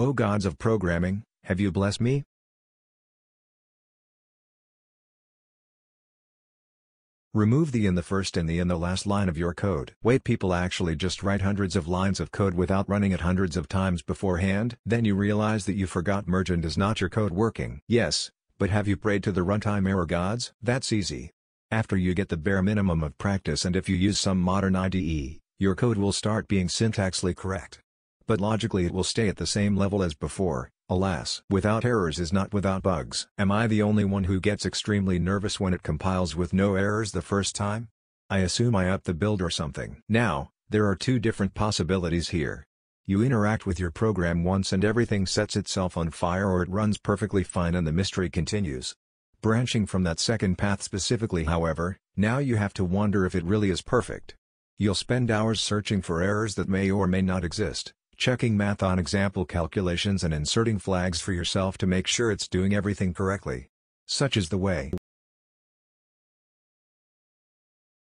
O gods of programming, have you blessed me? Remove the in the first and the in the last line of your code. Wait people actually just write hundreds of lines of code without running it hundreds of times beforehand? Then you realize that you forgot merge and is not your code working. Yes, but have you prayed to the runtime error gods? That's easy. After you get the bare minimum of practice and if you use some modern IDE, your code will start being syntaxally correct. But logically it will stay at the same level as before, Alas, without errors is not without bugs. Am I the only one who gets extremely nervous when it compiles with no errors the first time? I assume I up the build or something. Now, there are two different possibilities here. You interact with your program once and everything sets itself on fire or it runs perfectly fine and the mystery continues. Branching from that second path specifically however, now you have to wonder if it really is perfect. You'll spend hours searching for errors that may or may not exist, checking math on example calculations and inserting flags for yourself to make sure it's doing everything correctly. Such is the way.